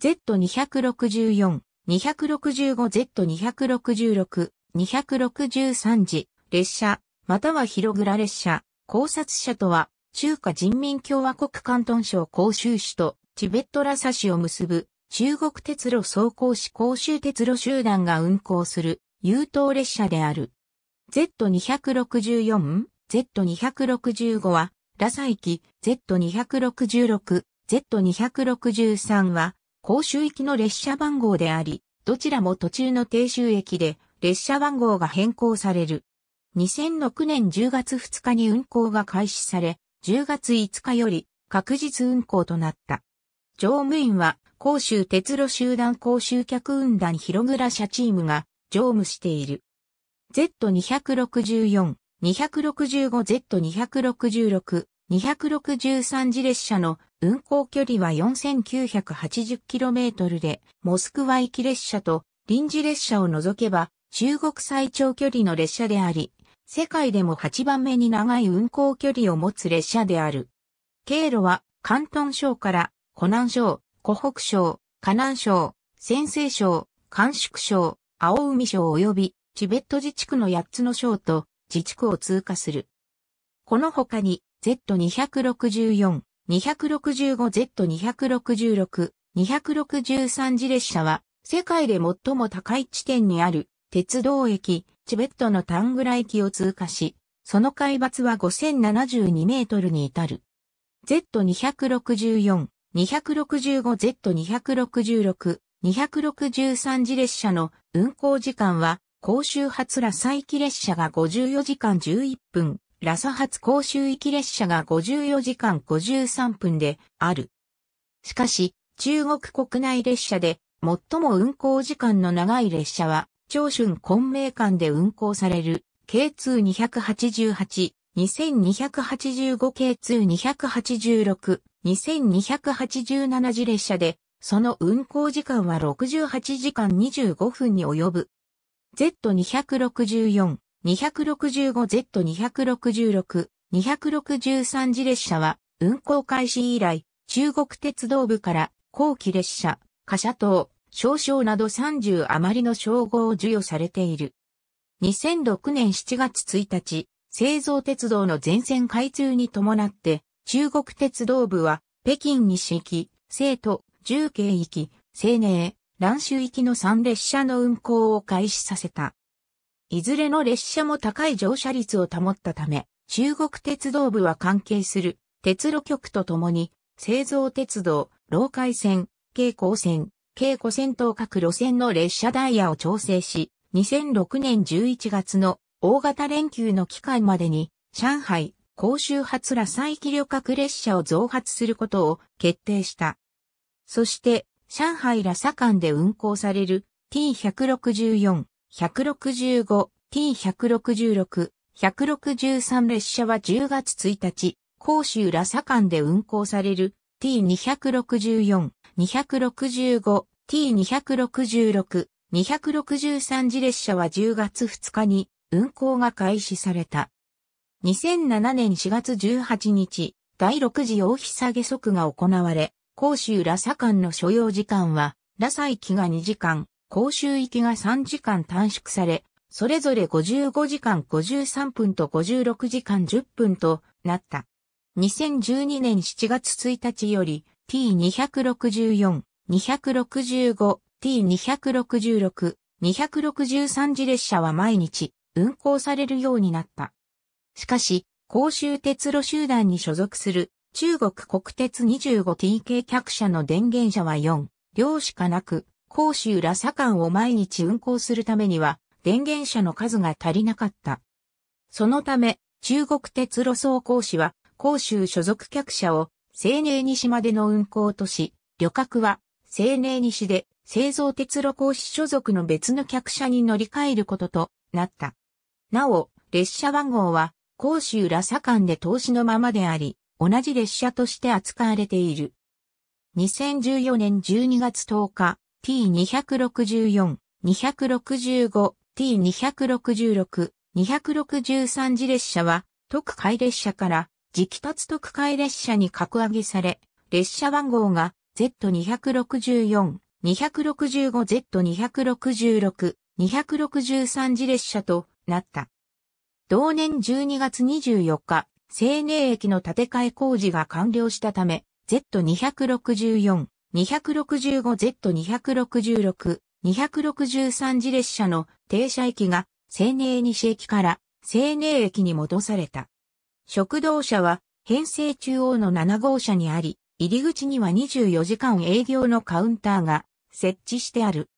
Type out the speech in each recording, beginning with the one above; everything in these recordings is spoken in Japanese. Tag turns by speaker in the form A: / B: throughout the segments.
A: Z264、265Z266、263次、列車、または広倉列車、考察車とは、中華人民共和国広東省広州市とチベットラサ市を結ぶ中国鉄路走行市広州鉄路集団が運行する優等列車である。Z264、Z265 は、ラサ行き、Z266、Z263 は、甲州行きの列車番号であり、どちらも途中の停州駅で列車番号が変更される。2006年10月2日に運行が開始され、10月5日より確実運行となった。乗務員は、甲州鉄路集団甲州客運団広倉社チームが乗務している。Z264、265Z266、263次列車の運行距離は 4980km で、モスクワ行き列車と臨時列車を除けば中国最長距離の列車であり、世界でも8番目に長い運行距離を持つ列車である。経路は、関東省から、湖南省、湖北省、河南省、先西省、甘粛省、青海省及び、チベット自治区の8つの省と自治区を通過する。この他に、Z264、265Z266、263次列車は、世界で最も高い地点にある鉄道駅、チベットのタングラ駅を通過し、その海抜は5072メートルに至る。Z264、265Z266、263次列車の運行時間は、甲州発ラサ行き列車が54時間11分、ラサ発甲州行き列車が54時間53分である。しかし、中国国内列車で最も運行時間の長い列車は、長春昆明間で運行される K2-288、2285 K2-286、2287次列車で、その運行時間は68時間25分に及ぶ。Z264、265Z266、263次列車は、運行開始以来、中国鉄道部から後期列車、貨車等、少々など30余りの称号を授与されている。2006年7月1日、製造鉄道の全線開通に伴って、中国鉄道部は、北京西行き、生徒、重慶行き、青年、蘭州行きの3列車の運行を開始させた。いずれの列車も高い乗車率を保ったため、中国鉄道部は関係する鉄路局とともに、製造鉄道、老海線、京光線、京古線等各路線の列車ダイヤを調整し、2006年11月の大型連休の期間までに、上海、甲州発ら再起旅客列車を増発することを決定した。そして、上海ラサ間で運行される T164、165、T166、163列車は10月1日、甲州ラサ間で運行される T264、265、T266、263次列車は10月2日に運行が開始された。2007年4月18日、第6次大日下げ速が行われ、甲州ラサ間の所要時間は、ラサ行きが2時間、甲州行きが3時間短縮され、それぞれ55時間53分と56時間10分となった。2012年7月1日より T264、265、T266、263次列車は毎日運行されるようになった。しかし、甲州鉄路集団に所属する中国国鉄 25TK 客車の電源車は4両しかなく、甲州ラサ間を毎日運行するためには電源車の数が足りなかった。そのため、中国鉄路走行士は甲州所属客車を青寧西までの運行とし、旅客は青寧西で製造鉄路講師所属の別の客車に乗り換えることとなった。なお、列車番号は甲州ラサ間で投資のままであり、同じ列車として扱われている。2014年12月10日、T264、265、T266、263次列車は、特快列車から直達特快列車に格上げされ、列車番号が Z264、265Z266、263次列車となった。同年12月24日、青年駅の建て替え工事が完了したため、Z264、265Z266、263次列車の停車駅が青年西駅から青年駅に戻された。食堂車は編成中央の7号車にあり、入り口には24時間営業のカウンターが設置してある。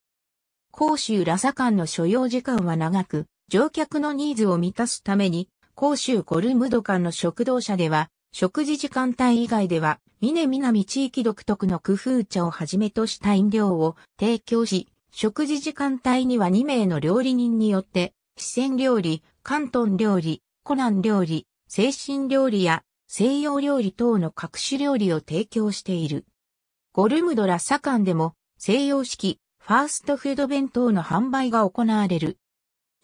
A: 甲州ラサ間の所要時間は長く、乗客のニーズを満たすために、甲州ゴルムド間の食堂車では、食事時間帯以外では、峰南地域独特の工夫茶をはじめとした飲料を提供し、食事時間帯には2名の料理人によって、四川料理、関東料理、コナン料理、精神料理や西洋料理等の各種料理を提供している。ゴルムドラサカンでも西洋式ファーストフード弁当の販売が行われる。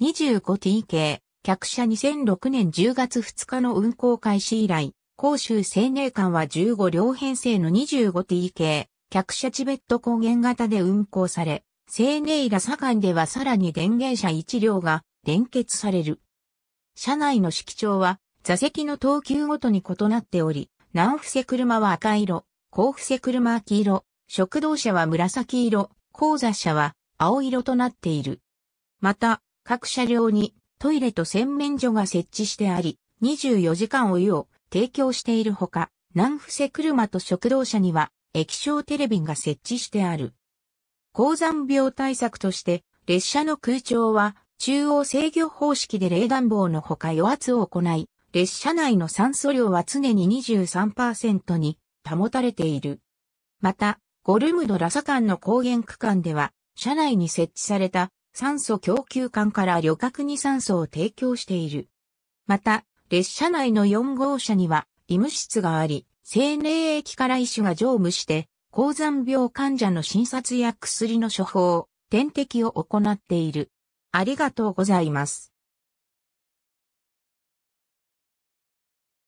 A: 25TK 客車2006年10月2日の運行開始以来、甲州青年間は15両編成の 25TK 客車チベット高原型で運行され、青年ラサ間ではさらに電源車1両が連結される。車内の色調は座席の等級ごとに異なっており、南布施車は赤色、甲布施車は黄色、食堂車は紫色、高座車は青色となっている。また、各車両にトイレと洗面所が設置してあり、24時間お湯を提供しているほか、南布施車と食堂車には液晶テレビが設置してある。高山病対策として、列車の空調は中央制御方式で冷暖房のほか余圧を行い、列車内の酸素量は常に23%に保たれている。また、ゴルムドラサ間の高原区間では、車内に設置された酸素供給管から旅客に酸素を提供している。また、列車内の4号車には、医務室があり、青年駅から医師が乗務して、高山病患者の診察や薬の処方、点滴を行っている。ありがとうございます。